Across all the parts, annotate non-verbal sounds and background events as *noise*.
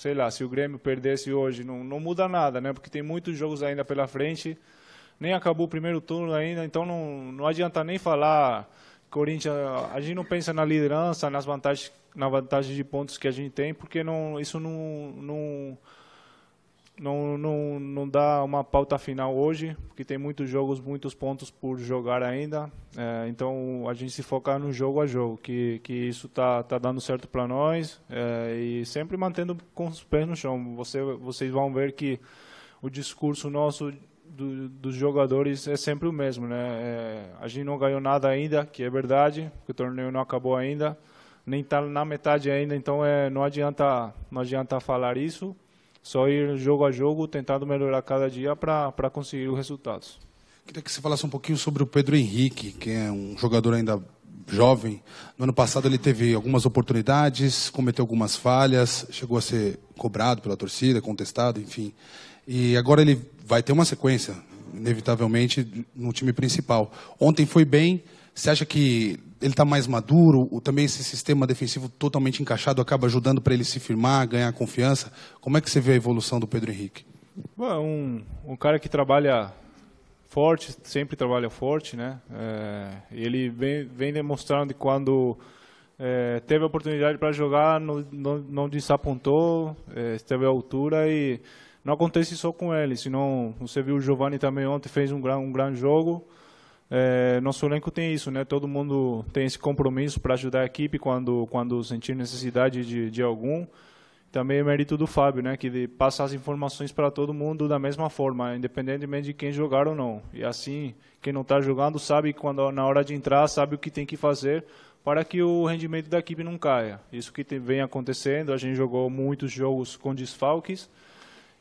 sei lá, se o Grêmio perdesse hoje, não, não muda nada, né? Porque tem muitos jogos ainda pela frente, nem acabou o primeiro turno ainda, então não, não adianta nem falar Corinthians, a gente não pensa na liderança, nas vantagens, na vantagem de pontos que a gente tem, porque não, isso não, não não, não, não dá uma pauta final hoje, porque tem muitos jogos, muitos pontos por jogar ainda. É, então a gente se focar no jogo a jogo, que, que isso tá, tá dando certo para nós é, e sempre mantendo com os pés no chão. Você, vocês vão ver que o discurso nosso do, dos jogadores é sempre o mesmo, né? É, a gente não ganhou nada ainda, que é verdade, que o torneio não acabou ainda, nem está na metade ainda, então é, não adianta não adianta falar isso só ir jogo a jogo, tentando melhorar cada dia para conseguir os resultados. Queria que você falasse um pouquinho sobre o Pedro Henrique, que é um jogador ainda jovem. No ano passado ele teve algumas oportunidades, cometeu algumas falhas, chegou a ser cobrado pela torcida, contestado, enfim. E agora ele vai ter uma sequência, inevitavelmente, no time principal. Ontem foi bem. Você acha que ele está mais maduro, o, também esse sistema defensivo totalmente encaixado acaba ajudando para ele se firmar, ganhar confiança. Como é que você vê a evolução do Pedro Henrique? Bom, um, um cara que trabalha forte, sempre trabalha forte, né? É, ele vem, vem demonstrando que quando é, teve a oportunidade para jogar, não, não, desapontou, é, esteve à altura e não acontece só com ele, senão você viu o Giovanni também ontem fez um, um grande jogo, é, nosso elenco tem isso, né? Todo mundo tem esse compromisso para ajudar a equipe quando quando sentir necessidade de, de algum. Também é mérito do Fábio, né? Que passa as informações para todo mundo da mesma forma, independentemente de quem jogar ou não. E assim, quem não está jogando sabe quando na hora de entrar sabe o que tem que fazer para que o rendimento da equipe não caia. Isso que tem, vem acontecendo. A gente jogou muitos jogos com desfalques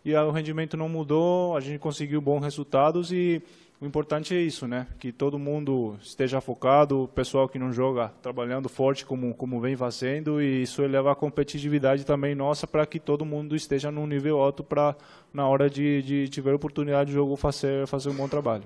e o rendimento não mudou. A gente conseguiu bons resultados e o importante é isso, né? Que todo mundo esteja focado, o pessoal que não joga trabalhando forte como, como vem fazendo e isso eleva a competitividade também nossa para que todo mundo esteja num nível alto para na hora de, de tiver oportunidade de jogo fazer fazer um bom trabalho.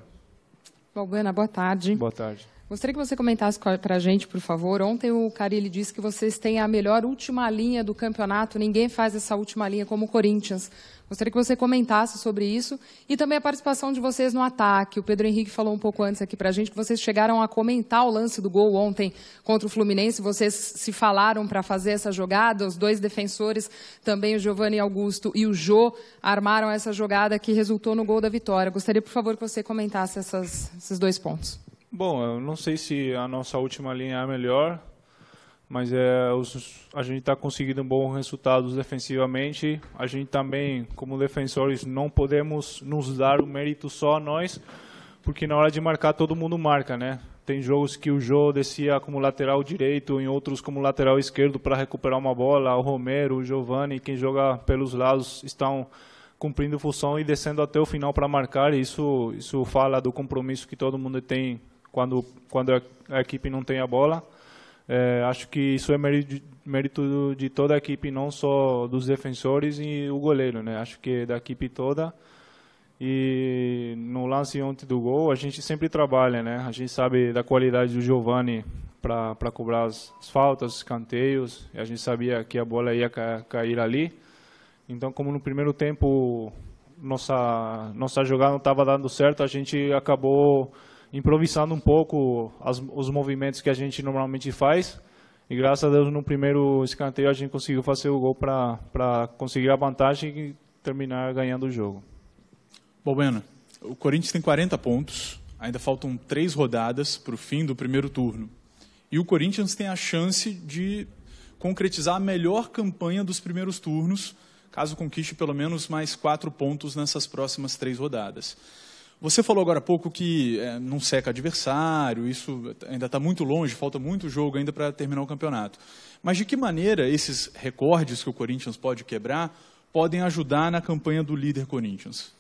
Balbuena, boa tarde. Boa tarde. Gostaria que você comentasse para a gente, por favor. Ontem o Carilli disse que vocês têm a melhor última linha do campeonato. Ninguém faz essa última linha como o Corinthians. Gostaria que você comentasse sobre isso e também a participação de vocês no ataque. O Pedro Henrique falou um pouco antes aqui para a gente que vocês chegaram a comentar o lance do gol ontem contra o Fluminense. Vocês se falaram para fazer essa jogada. Os dois defensores, também o Giovanni Augusto e o Jô, armaram essa jogada que resultou no gol da vitória. Gostaria, por favor, que você comentasse essas, esses dois pontos. Bom, eu não sei se a nossa última linha é a melhor, mas é, os, a gente está conseguindo bons resultados defensivamente. A gente também, como defensores, não podemos nos dar o mérito só a nós, porque na hora de marcar todo mundo marca, né? Tem jogos que o Jô descia como lateral direito, em outros como lateral esquerdo para recuperar uma bola. O Romero, o Giovani, quem joga pelos lados estão cumprindo função e descendo até o final para marcar. Isso isso fala do compromisso que todo mundo tem quando quando a, equipe não tem a bola. É, acho que isso é mérito, de toda a equipe, não só dos defensores e o goleiro, né? Acho que é da equipe toda. E no lance ontem do gol, a gente sempre trabalha, né? A gente sabe da qualidade do Giovani para cobrar as, as faltas, os canteios. a gente sabia que a bola ia ca cair ali. Então, como no primeiro tempo nossa nossa jogada não estava dando certo, a gente acabou improvisando um pouco as, os movimentos que a gente normalmente faz. E graças a Deus no primeiro escanteio a gente conseguiu fazer o gol para conseguir a vantagem e terminar ganhando o jogo. Bom, Bueno, o Corinthians tem 40 pontos, ainda faltam três rodadas para o fim do primeiro turno. E o Corinthians tem a chance de concretizar a melhor campanha dos primeiros turnos, caso conquiste pelo menos mais quatro pontos nessas próximas três rodadas. Você falou agora há pouco que é, não seca adversário, isso ainda está muito longe, falta muito jogo ainda para terminar o campeonato. Mas de que maneira esses recordes que o Corinthians pode quebrar podem ajudar na campanha do líder Corinthians?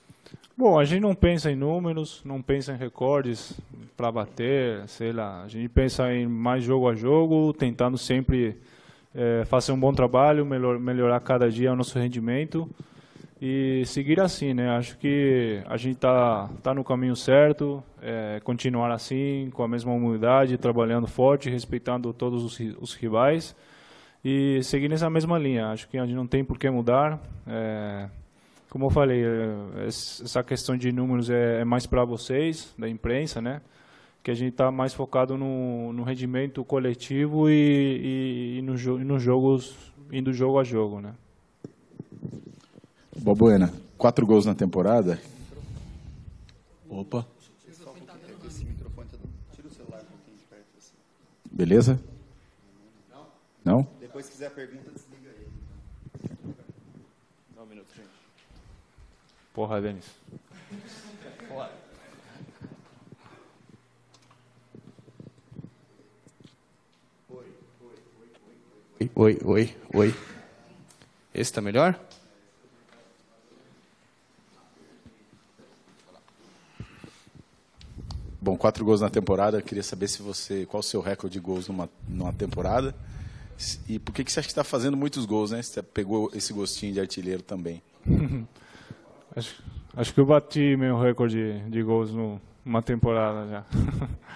Bom, a gente não pensa em números, não pensa em recordes para bater, sei lá. A gente pensa em mais jogo a jogo, tentando sempre é, fazer um bom trabalho, melhor, melhorar cada dia o nosso rendimento e seguir assim, né? Acho que a gente tá tá no caminho certo, é, continuar assim, com a mesma humildade, trabalhando forte, respeitando todos os, os rivais e seguir nessa mesma linha. Acho que a gente não tem por que mudar. É, como eu falei, é, essa questão de números é, é mais para vocês, da imprensa, né? Que a gente está mais focado no, no rendimento coletivo e, e, e, no, e nos jogos, indo jogo a jogo, né? Bobuena, quatro gols na temporada. Opa. Beleza? Não? Depois, se quiser pergunta, desliga aí. Dá um minuto, gente. Porra, Denis. Oi, oi, oi. Esse tá melhor? Quatro gols na temporada. Eu queria saber se você, qual o seu recorde de gols numa, numa temporada e por que, que você acha que está fazendo muitos gols, né? Você pegou esse gostinho de artilheiro também. *laughs* acho, acho que eu bati meu recorde de, de gols numa temporada já.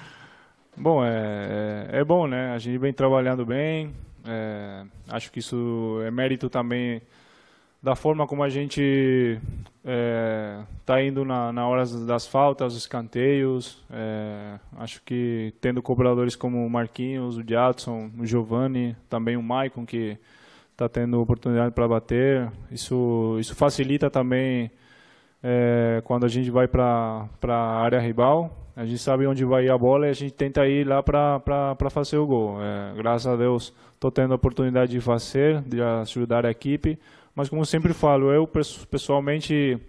*laughs* bom, é, é, é, bom, né? A gente vem trabalhando bem. É, acho que isso é mérito também da forma como a gente está é, indo na, na hora das faltas, dos escanteios. É, acho que tendo cobradores como o Marquinhos, o Jadson, o Giovanni, também o Maicon, que está tendo oportunidade para bater. Isso, isso facilita também é, quando a gente vai para a área rival. A gente sabe onde vai ir a bola e a gente tenta ir lá para fazer o gol. É, graças a Deus estou tendo a oportunidade de fazer, de ajudar a equipe. Mas como sempre falo, eu pessoalmente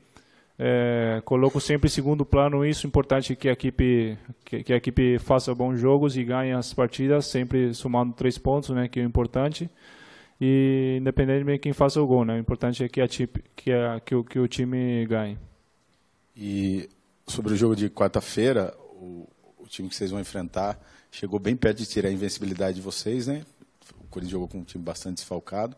é, coloco sempre em segundo plano isso. Importante que a equipe que, que, a equipe faça bons jogos e ganhe as partidas, sempre somando três pontos, né, que é importante. E independente de quem faça o gol, né, o importante é que a que, a, que, o, que o time ganhe. E sobre o jogo de quarta-feira, o, o time que vocês vão enfrentar chegou bem perto de tirar a invencibilidade de vocês, né? O Corinthians jogou com um time bastante desfalcado.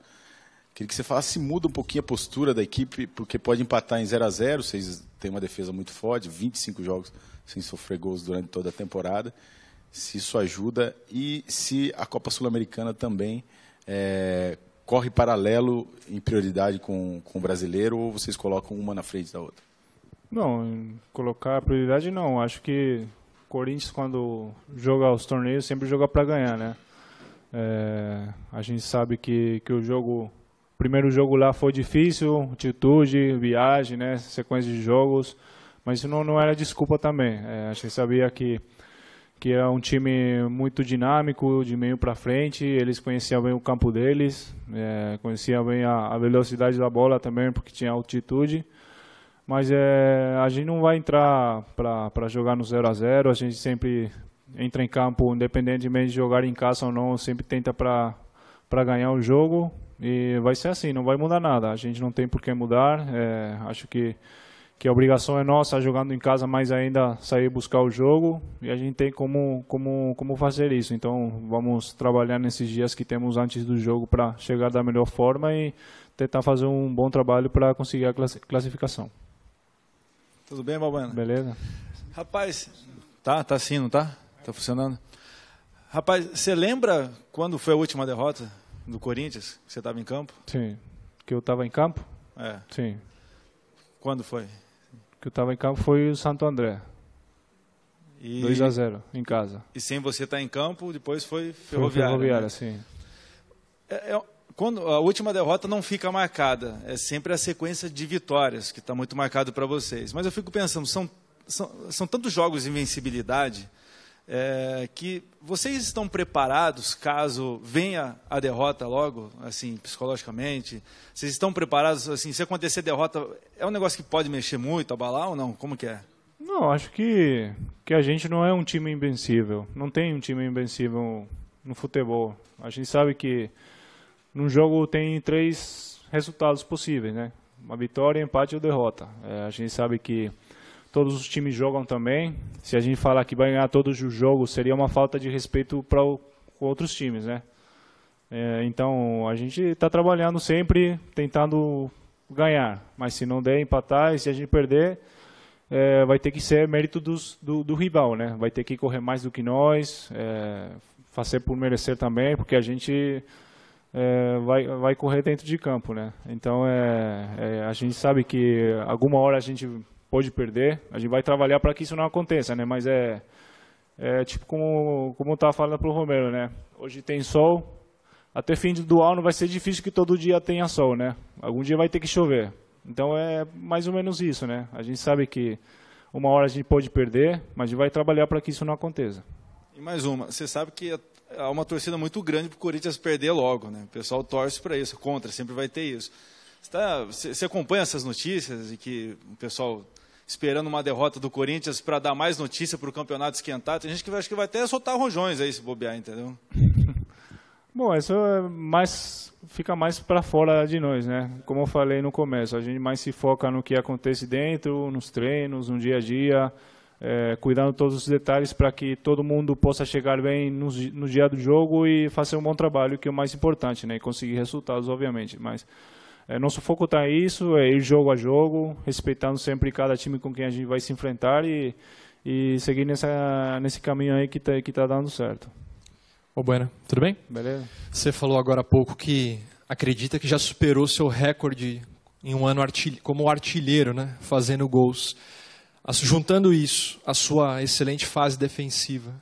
Queria que você falasse se muda um pouquinho a postura da equipe, porque pode empatar em 0 a 0 vocês têm uma defesa muito forte, 25 jogos sem sofrer gols durante toda a temporada. Se isso ajuda e se a Copa Sul-Americana também é, corre paralelo em prioridade com, com o brasileiro ou vocês colocam uma na frente da outra? Não, colocar prioridade não. Acho que o Corinthians, quando joga os torneios, sempre joga para ganhar, né? É, a gente sabe que, que o jogo primeiro jogo lá foi difícil, altitude, viagem, né, sequência de jogos, mas isso não, não era desculpa também. É, a gente sabia que que é um time muito dinâmico, de meio para frente, eles conheciam bem o campo deles, é, conheciam bem a, a, velocidade da bola também, porque tinha altitude. Mas é, a gente não vai entrar para jogar no 0 a 0 a gente sempre entra em campo, independentemente de jogar em casa ou não, sempre tenta para ganhar o jogo, e vai ser assim, não vai mudar nada. A gente não tem por que mudar. É, acho que, que a obrigação é nossa, jogando em casa, mais ainda sair buscar o jogo. E a gente tem como, como, como fazer isso. Então vamos trabalhar nesses dias que temos antes do jogo para chegar da melhor forma e tentar fazer um bom trabalho para conseguir a classificação. Tudo bem, Balbana? Beleza. Rapaz, tá, tá sim, não tá? Tá funcionando? Rapaz, você lembra quando foi a última derrota? Do Corinthians, que você estava em campo? Sim. Que eu estava em campo? É. Sim. Quando foi? Que eu estava em campo foi o Santo André. E... 2 a 0 em casa. E sem você estar tá em campo, depois foi Ferroviária. Foi Ferroviária, né? sim. É, é, quando a última derrota não fica marcada, é sempre a sequência de vitórias que está muito marcado para vocês. Mas eu fico pensando, são, são, são tantos jogos de invencibilidade é, que vocês estão preparados caso venha a derrota logo, assim, psicologicamente? Vocês estão preparados, assim, se acontecer derrota, é um negócio que pode mexer muito, abalar ou não? Como que é? Não, acho que, que a gente não é um time invencível. Não tem um time invencível no futebol. A gente sabe que num jogo tem três resultados possíveis, né? Uma vitória, empate ou derrota. É, a gente sabe que todos os times jogam também. Se a gente falar que vai ganhar todos os jogos, seria uma falta de respeito para outros times, né? É, então, a gente está trabalhando sempre tentando ganhar, mas se não der empatar e se a gente perder, é, vai ter que ser mérito dos, do, do, rival, né? Vai ter que correr mais do que nós, é, fazer por merecer também, porque a gente é, vai, vai correr dentro de campo, né? Então é, é, a gente sabe que alguma hora a gente pode perder, a gente vai trabalhar para que isso não aconteça, né? Mas é, é tipo como como estava falando para o Romero, né? Hoje tem sol, até fim do ano vai ser difícil que todo dia tenha sol, né? Algum dia vai ter que chover. Então é mais ou menos isso, né? A gente sabe que uma hora a gente pode perder, mas a gente vai trabalhar para que isso não aconteça. E mais uma, você sabe que há uma torcida muito grande para o Corinthians perder logo, né? O pessoal torce para isso, contra, sempre vai ter isso. Você, tá, você, acompanha essas notícias e que o pessoal esperando uma derrota do Corinthians para dar mais notícia para o campeonato esquentar? Tem gente que vai, acho que vai até soltar rojões aí se bobear, entendeu? *laughs* Bom, isso é mais fica mais para fora de nós, né? Como eu falei no começo, a gente mais se foca no que acontece dentro, nos treinos, no dia a dia é, cuidando todos os detalhes para que todo mundo possa chegar bem no, no, dia do jogo e fazer um bom trabalho, que é o mais importante, né? E conseguir resultados, obviamente. Mas nosso foco está isso, é ir jogo a jogo, respeitando sempre cada time com quem a gente vai se enfrentar e, e seguir nessa, nesse caminho aí que está que tá dando certo. Ô, Buena, tudo bem? Beleza. Você falou agora há pouco que acredita que já superou seu recorde em um ano como artilheiro, né? Fazendo gols. Juntando isso, a sua excelente fase defensiva,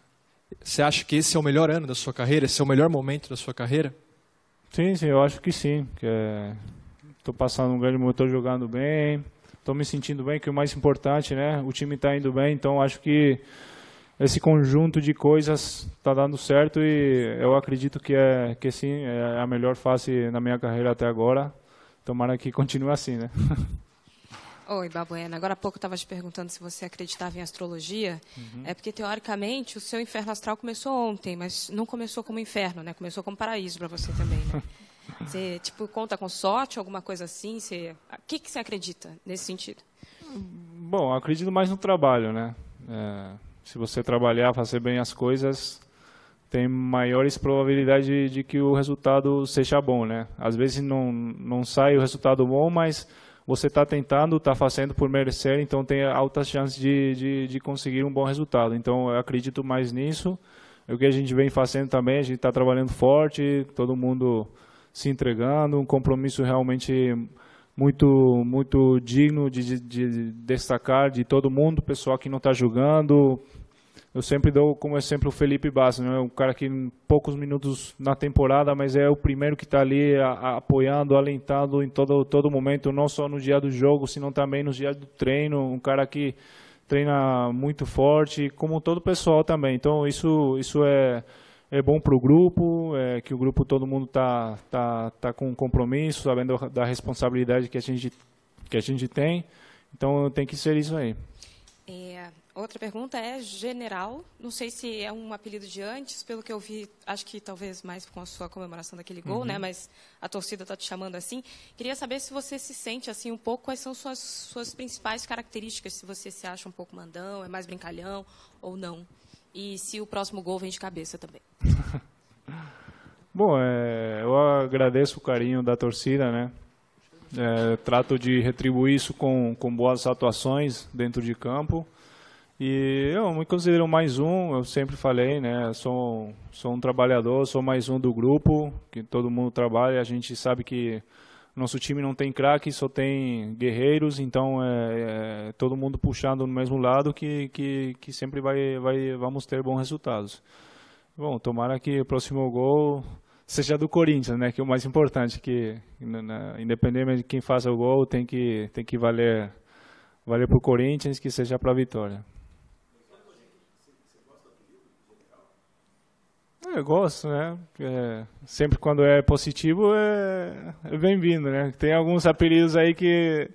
você acha que esse é o melhor ano da sua carreira? Esse é o melhor momento da sua carreira? Sim, sim, eu acho que sim. Estou é... passando um grande estou jogando bem, estou me sentindo bem, que é o mais importante, né? O time está indo bem, então acho que esse conjunto de coisas está dando certo e eu acredito que é que sim é a melhor fase na minha carreira até agora. Tomara que continue assim, né? *laughs* Oi, Babuena. Agora há pouco estava te perguntando se você acreditava em astrologia. Uhum. É porque, teoricamente, o seu inferno astral começou ontem, mas não começou como inferno, né? Começou como paraíso para você também, né? *laughs* Você, tipo, conta com sorte, alguma coisa assim? O que, que você acredita nesse sentido? Bom, acredito mais no trabalho, né? É, se você trabalhar, fazer bem as coisas, tem maiores probabilidades de, de que o resultado seja bom, né? Às vezes não, não sai o resultado bom, mas você está tentando, está fazendo por merecer, então tem altas chances de, de, de, conseguir um bom resultado. Então eu acredito mais nisso. O que a gente vem fazendo também, a gente está trabalhando forte, todo mundo se entregando, um compromisso realmente muito muito digno de, de, de destacar de todo mundo, pessoal que não está jogando, eu sempre dou como exemplo o Felipe Bastos, né? um cara que em poucos minutos na temporada, mas é o primeiro que está ali a, a, apoiando, alentando em todo, todo momento, não só no dia do jogo, sino também nos dias do treino, um cara que treina muito forte, como todo o pessoal também. Então isso, isso é, é bom para o grupo, é, que o grupo todo mundo está tá, tá com compromisso, sabendo da responsabilidade que a gente, que a gente tem. Então tem que ser isso aí. É, outra pergunta é general. Não sei se é um apelido de antes, pelo que eu vi, acho que talvez mais com a sua comemoração daquele gol, né? uhum. né? Mas a torcida está te chamando assim. Queria saber se você se sente assim um pouco, quais são suas suas principais características, se você se acha um pouco mandão, é mais brincalhão ou não. E se o próximo gol vem de cabeça também. Bom, é, eu agradeço o carinho da torcida, né? É, trato de retribuir isso com, com boas atuações dentro de campo. E eu me considero mais um, eu sempre falei, né? Sou, sou um trabalhador, sou mais um do grupo, que todo mundo trabalha. A gente sabe que nosso time não tem craque, só tem guerreiros, então é, é, todo mundo puxando no mesmo lado que, que, que sempre vai, vai, vamos ter bons resultados. Bom, tomara que o próximo gol seja do Corinthians, né? Que é o mais importante, que na, independente de quem faça o gol, tem que tem que valer valer para o Corinthians, que seja para a vitória. É, eu gosto, né? É, sempre quando é positivo é, é bem-vindo, né? Tem alguns apelidos aí que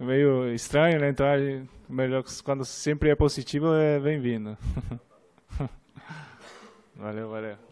é meio estranho, né? Então, melhor quando sempre é positivo é bem-vindo. *laughs* valeu, valeu.